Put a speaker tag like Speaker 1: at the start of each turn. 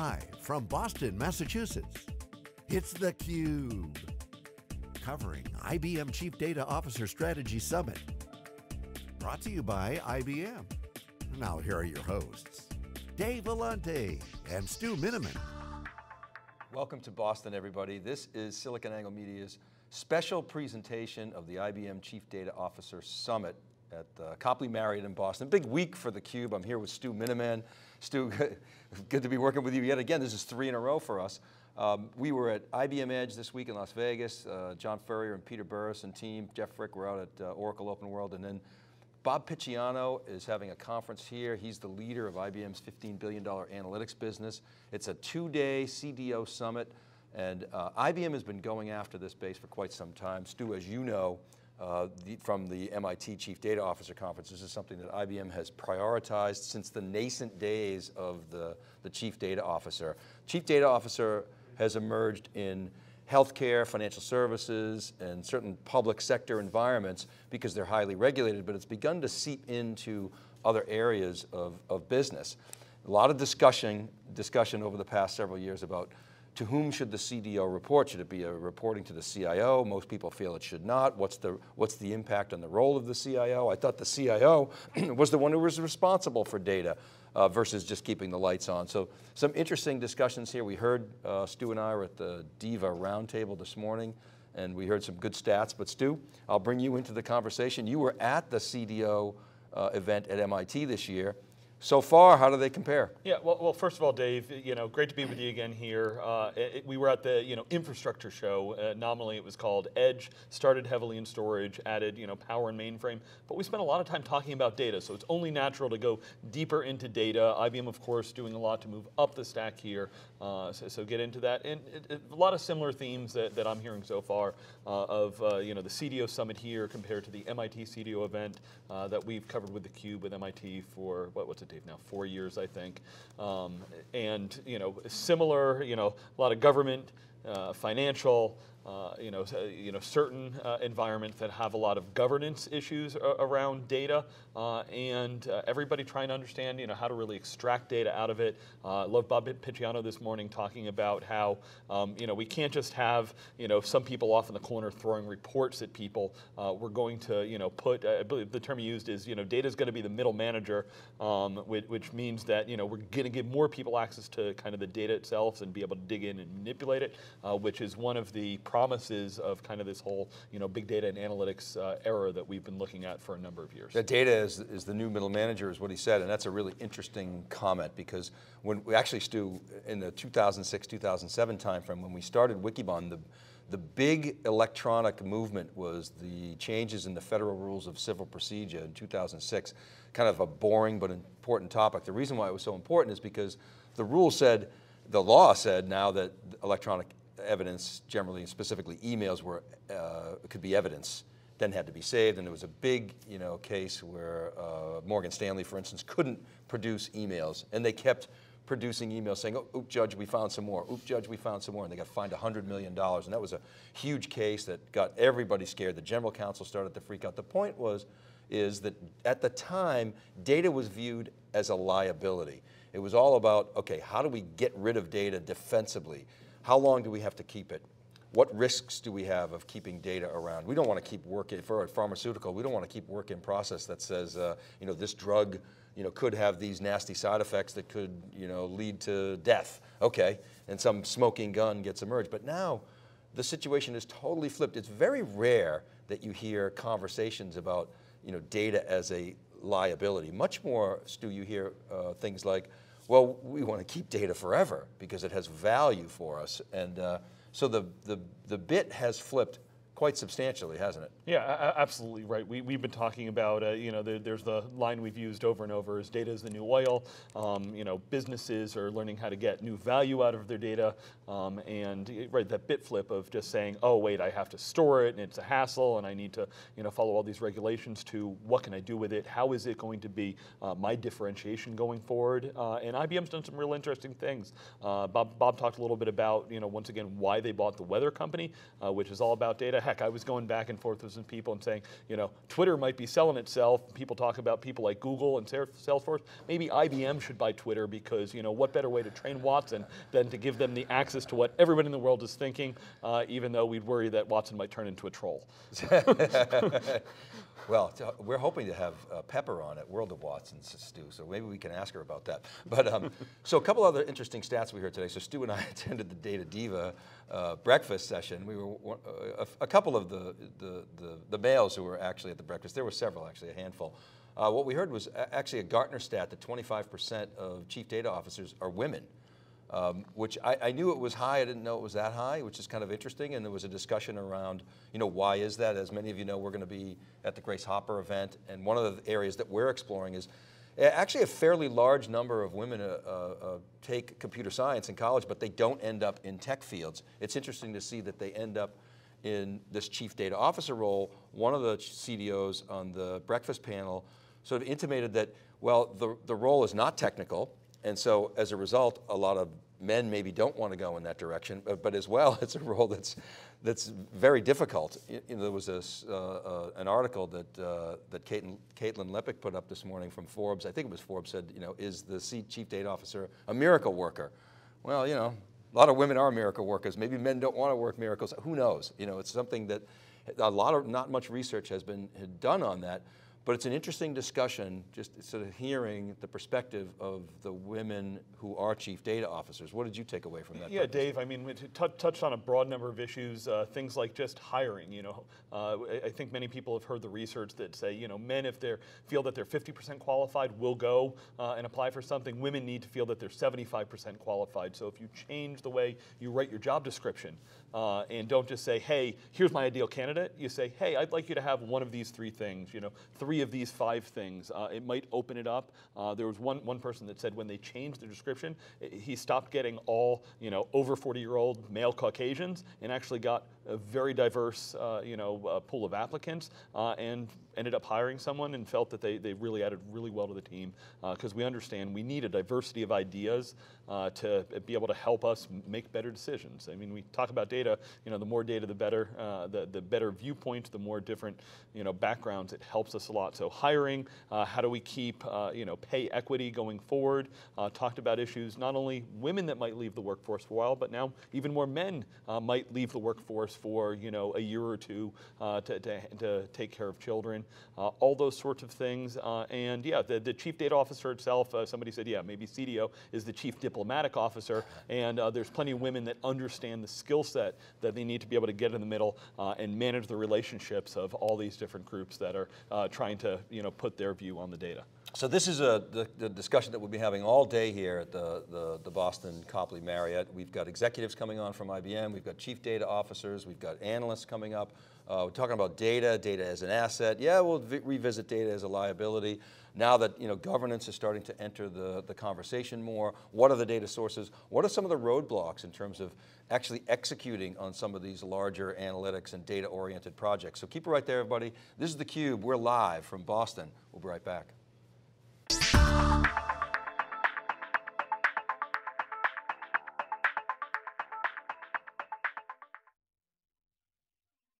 Speaker 1: Live from Boston, Massachusetts, it's theCUBE. Covering IBM Chief Data Officer Strategy Summit. Brought to you by IBM. Now here are your hosts, Dave Vellante and Stu Miniman.
Speaker 2: Welcome to Boston, everybody. This is SiliconANGLE Media's special presentation of the IBM Chief Data Officer Summit at uh, Copley Marriott in Boston. Big week for theCUBE. I'm here with Stu Miniman. Stu, good to be working with you yet again. This is three in a row for us. Um, we were at IBM Edge this week in Las Vegas. Uh, John Furrier and Peter Burris and team, Jeff Frick were out at uh, Oracle Open World. And then Bob Picciano is having a conference here. He's the leader of IBM's $15 billion analytics business. It's a two-day CDO summit. And uh, IBM has been going after this space for quite some time. Stu, as you know, uh, the, from the MIT Chief Data Officer Conference. This is something that IBM has prioritized since the nascent days of the, the Chief Data Officer. Chief Data Officer has emerged in healthcare, financial services, and certain public sector environments because they're highly regulated, but it's begun to seep into other areas of, of business. A lot of discussion, discussion over the past several years about to whom should the CDO report? Should it be a reporting to the CIO? Most people feel it should not. What's the, what's the impact on the role of the CIO? I thought the CIO was the one who was responsible for data uh, versus just keeping the lights on. So some interesting discussions here. We heard, uh, Stu and I were at the DIVA roundtable this morning and we heard some good stats, but Stu, I'll bring you into the conversation. You were at the CDO uh, event at MIT this year. So far, how do they compare?
Speaker 3: Yeah, well, well, first of all, Dave, you know, great to be with you again here. Uh, it, we were at the, you know, infrastructure show. Uh, nominally, it was called Edge. Started heavily in storage, added, you know, power and mainframe. But we spent a lot of time talking about data, so it's only natural to go deeper into data. IBM, of course, doing a lot to move up the stack here. Uh, so, so, get into that, and it, it, a lot of similar themes that, that I'm hearing so far uh, of, uh, you know, the CDO summit here compared to the MIT CDO event uh, that we've covered with the Cube with MIT for what, what's it? Dave now, four years, I think. Um, and, you know, similar, you know, a lot of government, uh, financial, uh, you know, you know, certain uh, environments that have a lot of governance issues around data, uh, and uh, everybody trying to understand, you know, how to really extract data out of it. I uh, love Bob Picciano this morning talking about how, um, you know, we can't just have, you know, some people off in the corner throwing reports at people. we're going to, you know, put, I believe the term he used is, you know, data is going to be the middle manager, um, which, which, means that, you know, we're going to give more people access to kind of the data itself and be able to dig in and manipulate it, which is one of the promises of kind of this whole you know big data and analytics uh, era that we've been looking at for a number of years.
Speaker 2: Data is, is the new middle manager is what he said and that's a really interesting comment because when we actually Stu in the 2006-2007 timeframe when we started Wikibon the the big electronic movement was the changes in the federal rules of civil procedure in 2006, kind of a boring but important topic. The reason why it was so important is because the rule said, the law said now that electronic evidence, generally, specifically emails, were uh, could be evidence, then had to be saved. And there was a big, you know, case where uh, Morgan Stanley, for instance, couldn't produce emails, and they kept producing emails saying, oh, oop, judge, we found some more. Oop, judge, we found some more. And they got fined $100 million. And that was a huge case that got everybody scared. The general counsel started to freak out. The point was, is that at the time, data was viewed as a liability. It was all about, okay, how do we get rid of data defensively? How long do we have to keep it? What risks do we have of keeping data around? We don't want to keep working, for a pharmaceutical, we don't want to keep work in process that says, uh, you know, this drug you know, could have these nasty side effects that could you know, lead to death. Okay, and some smoking gun gets emerged. But now, the situation is totally flipped. It's very rare that you hear conversations about you know, data as a liability. Much more, Stu, you hear uh, things like, well, we want to keep data forever because it has value for us. And uh, so the, the, the bit has flipped quite substantially, hasn't it?
Speaker 3: Yeah, absolutely right. We, we've been talking about, uh, you know, the, there's the line we've used over and over is data is the new oil. Um, you know, businesses are learning how to get new value out of their data. Um, and right, that bit flip of just saying, oh, wait, I have to store it and it's a hassle and I need to, you know, follow all these regulations to what can I do with it? How is it going to be uh, my differentiation going forward? Uh, and IBM's done some real interesting things. Uh, Bob, Bob talked a little bit about, you know, once again, why they bought the weather company, uh, which is all about data heck, I was going back and forth with some people and saying, you know, Twitter might be selling itself. People talk about people like Google and Salesforce. Maybe IBM should buy Twitter because, you know, what better way to train Watson than to give them the access to what everybody in the world is thinking, uh, even though we'd worry that Watson might turn into a troll.
Speaker 2: Well, we're hoping to have uh, Pepper on at World of Watsons, Stu, so maybe we can ask her about that. But um, so a couple other interesting stats we heard today. So Stu and I attended the Data Diva uh, breakfast session. We were uh, a, a, couple of the, the, the, the, males who were actually at the breakfast. There were several, actually, a handful. Uh, what we heard was actually a Gartner stat that 25% of chief data officers are women um, which I, I, knew it was high. I didn't know it was that high, which is kind of interesting. And there was a discussion around, you know, why is that? As many of you know, we're going to be at the Grace Hopper event, and one of the areas that we're exploring is actually a fairly large number of women uh, uh, uh, take computer science in college, but they don't end up in tech fields. It's interesting to see that they end up in this chief data officer role. One of the CDOs on the breakfast panel sort of intimated that, well, the, the role is not technical, and so as a result, a lot of men maybe don't want to go in that direction, but, but as well, it's a role that's, that's very difficult. You know, there was this, uh, uh, an article that, uh, that Caitlin, Caitlin Lepick put up this morning from Forbes, I think it was Forbes said, you know, is the chief data officer a miracle worker? Well, you know, a lot of women are miracle workers. Maybe men don't want to work miracles. Who knows? You know, it's something that a lot of, not much research has been done on that. But it's an interesting discussion, just sort of hearing the perspective of the women who are chief data officers. What did you take away from that?
Speaker 3: Yeah, Dave, I mean, we touched on a broad number of issues, uh, things like just hiring, you know. Uh, I think many people have heard the research that say, you know, men, if they feel that they're 50% qualified, will go uh, and apply for something. Women need to feel that they're 75% qualified. So if you change the way you write your job description uh, and don't just say, hey, here's my ideal candidate, you say, hey, I'd like you to have one of these three things, you know, three of these five things. Uh, it might open it up. Uh, there was one, one person that said when they changed the description, he stopped getting all, you know, over 40 year old male Caucasians and actually got a very diverse, uh, you know, uh, pool of applicants uh, and ended up hiring someone and felt that they, they really added really well to the team because uh, we understand we need a diversity of ideas to be able to help us make better decisions. I mean, we talk about data, you know, the more data, the better, the, the better viewpoint, the more different, you know, backgrounds, it helps us a lot. So hiring, how do we keep, you know, pay equity going forward, talked about issues, not only women that might leave the workforce for a while, but now even more men might leave the workforce for you know a year or two uh, to, to, to, take care of children, uh, all those sorts of things. Uh, and yeah, the, the chief data officer itself, uh, somebody said, yeah, maybe CDO is the chief diplomatic officer, and uh, there's plenty of women that understand the skill set that they need to be able to get in the middle and manage the relationships of all these different groups that are trying to you know put their view on the data.
Speaker 2: So this is a, the, the, discussion that we'll be having all day here at the, the, the, Boston Copley Marriott. We've got executives coming on from IBM, we've got chief data officers, we've got analysts coming up. Uh, we're talking about data, data as an asset. Yeah, we'll revisit data as a liability. Now that you know, governance is starting to enter the, the conversation more, what are the data sources? What are some of the roadblocks in terms of actually executing on some of these larger analytics and data-oriented projects? So keep it right there, everybody. This is theCUBE, we're live from Boston. We'll be right back.